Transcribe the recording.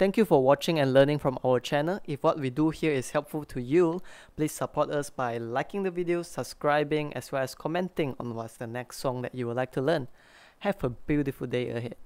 Thank you for watching and learning from our channel. If what we do here is helpful to you, please support us by liking the video, subscribing, as well as commenting on what's the next song that you would like to learn. Have a beautiful day ahead.